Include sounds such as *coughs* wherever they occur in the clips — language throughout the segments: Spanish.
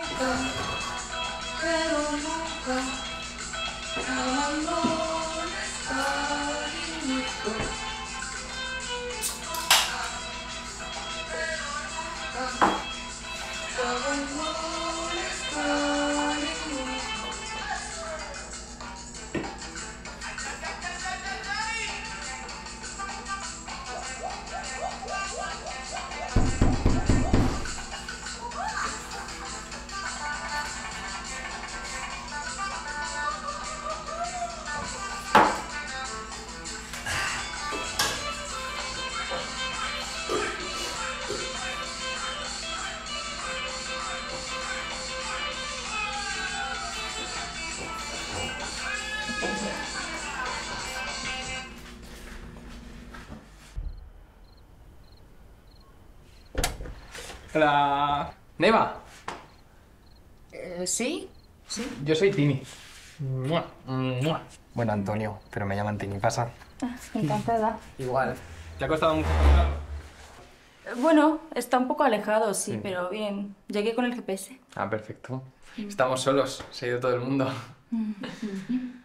Go. Hola. Neva, Eh, ¿Sí? Sí. yo soy Tini. Mua, mua. Bueno, Antonio, pero me llaman Tini. Pasa. *laughs* Encantada. Igual. ¿Te ha costado mucho encontrarlo? Bueno, está un poco alejado, sí, pero bien. Llegué con el GPS. Ah, perfecto. Estamos solos, se ha ido todo el mundo. *laughs*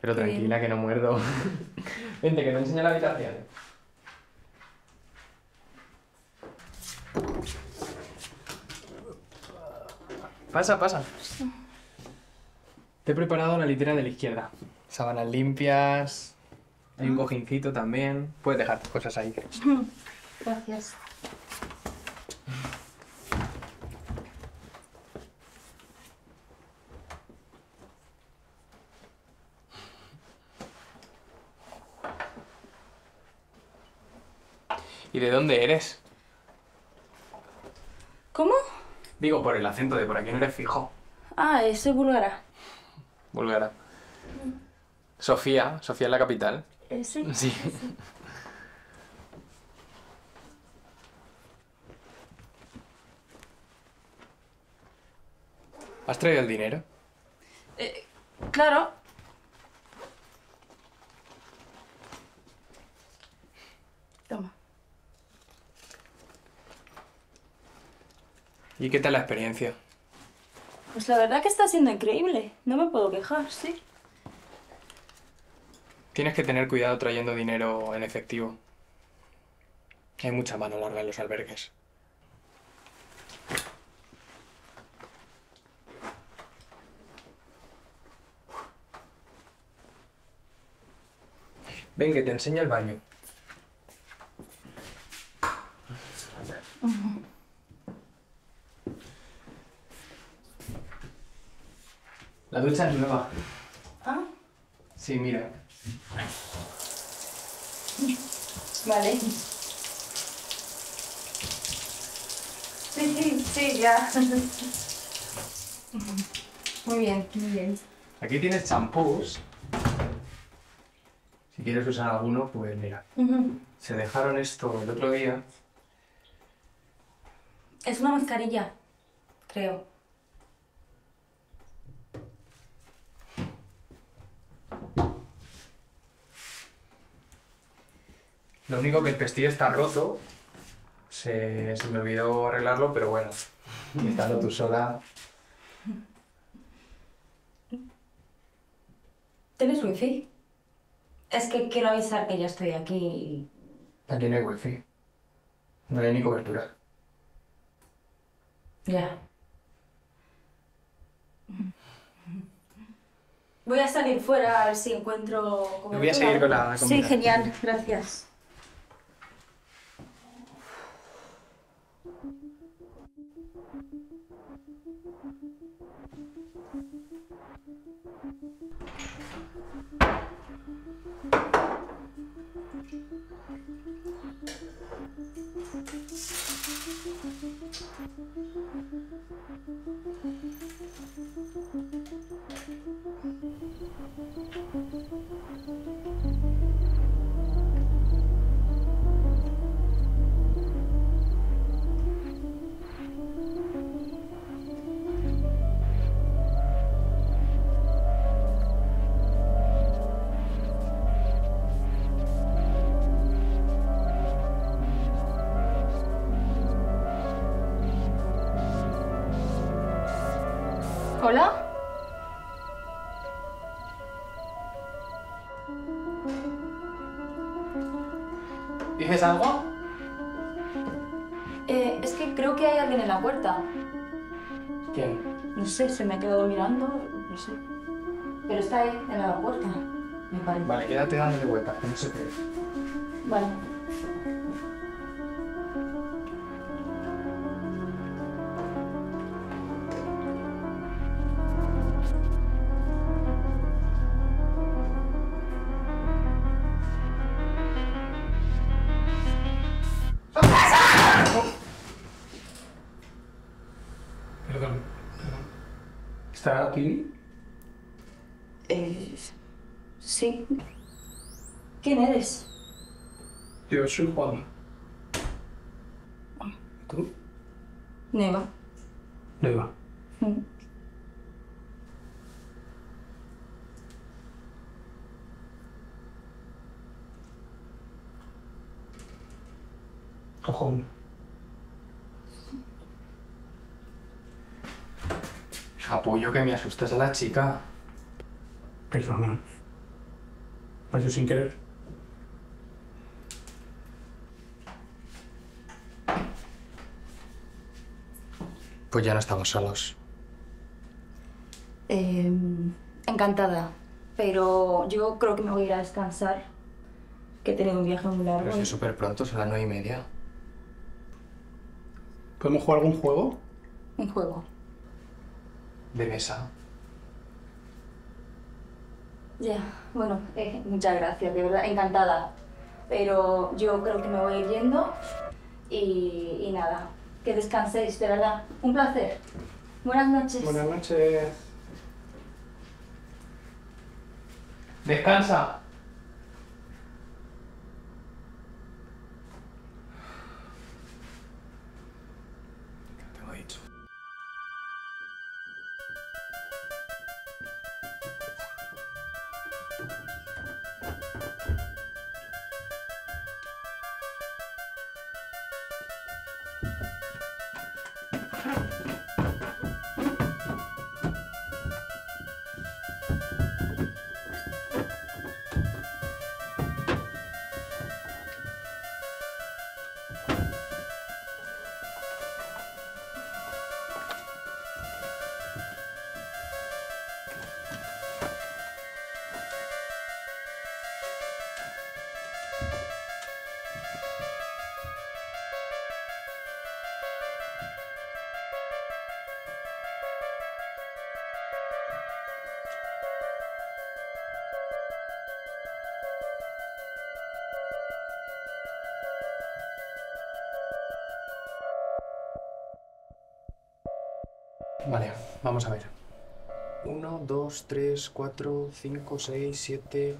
Pero tranquila, que no muerdo. *laughs* Vente, que te enseño la habitación. Pasa, pasa. Te he preparado la litera de la izquierda. Sábanas limpias. Hay un cojincito también. Puedes dejar tus cosas ahí. *laughs* Gracias. ¿Y de dónde eres? ¿Cómo? Digo, por el acento de por aquí no eres fijo. Ah, soy búlgara. Búlgara. Sofía, Sofía es la capital. Eh, sí. *laughs* Sí. ¿Has traído el dinero? Eh, claro. ¿Y qué tal la experiencia? Pues la verdad que está siendo increíble. No me puedo quejar, sí. Tienes que tener cuidado trayendo dinero en efectivo. Hay mucha mano larga en los albergues. Ven, que te enseño el baño. La ducha es nueva. Ah, Sí, mira. vale. Sí, sí, sí, ya. Muy bien, muy bien. Aquí tienes champús. Si quieres usar alguno, pues mira. Se dejaron esto el otro día. Es una mascarilla, creo. Lo único que el pestillo está roto. Se, se me olvidó arreglarlo, pero bueno. Y estando tú sola. ¿Tienes wifi? Es que quiero avisar que ya estoy aquí. No hay wifi. No hay ni cobertura. Ya. Voy a salir fuera a ver si encuentro cobertura. voy a seguir con la Sí, comida. genial, gracias. ¿Hola? ¿Dices algo? Eh, es que creo que hay alguien en la puerta. ¿Quién? No sé, se me ha quedado mirando, no sé. Pero está ahí, en la puerta, me parece. Vale, quédate dándole vueltas, que no se te ve. Vale. ¿Está aquí? Eh, sí. ¿Quién eres? Yo soy Juan. ¿Tú? Neva. Neva. Mm. Cojón. Apoyo que me asustas a la chica. Perdona. Pasó sin querer. Pues ya no estamos solos. Eh, encantada. Pero yo creo que me voy a ir a descansar. Que he tenido un viaje muy largo. Pero y- es súper pronto, son las nueve y media. ¿Podemos jugar algún juego? Un juego. De mesa. Ya, bueno, eh, muchas gracias, de verdad, encantada. Pero yo creo que me voy yendo y, y nada, que descanséis, de verdad. Un placer. Buenas noches. Buenas noches. Descansa. Vale, vamos a ver. 1, 2, 3, 4, 5, 6, 7,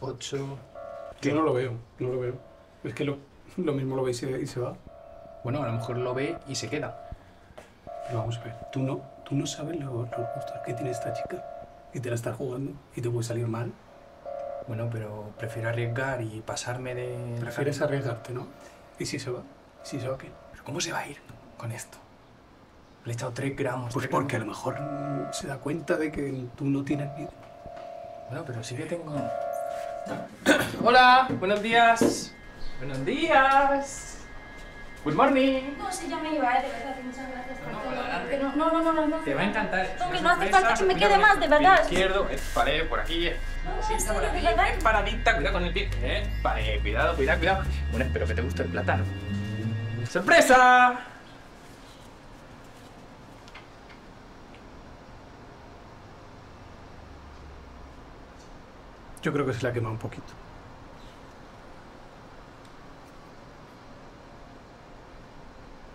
8. Yo no lo veo, no lo veo. Es que lo, lo mismo lo ve y se, y se va. Bueno, a lo mejor lo ve y se queda. Pero vamos a ver, tú no, tú no sabes lo- los gustos que tiene esta chica. Y te la estás jugando y te puede salir mal. Bueno, pero prefiero arriesgar y pasarme de. Prefieres arriesgarte, ¿no? ¿Y si se va? ¿Y si se va qué? ¿Pero cómo se va a ir con esto? Le he echado 3 gramos. Pues tres porque a lo gramos. mejor se da cuenta de que tú no tienes ni... Bueno, pero sí que tengo. *coughs* Hola, buenos días. Buenos días. Good morning. No, sí, ya me iba, eh, de verdad, que muchas gracias por No, todo. adelante. Pero no, no, no, no, no. Te va a encantar. No, hace falta que me quede más, de verdad. izquierdo, eh, vale, por aquí. eh. No, por aquí, paradita, cuidado con el pie. Eh. Vale, cuidado, cuidado, cuidado. Bueno, espero que te guste el plátano. ¡Sorpresa! Yo creo que se la quema un poquito.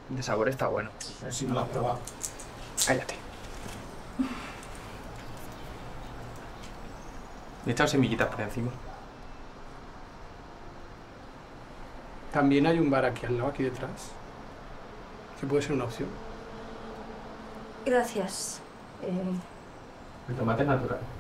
De sabor está bueno. Si no la has probado. Cállate. He echado semillitas por encima. También hay un bar aquí al lado, aquí detrás. Que puede ser una opción. Gracias. Eh, El tomate es natural.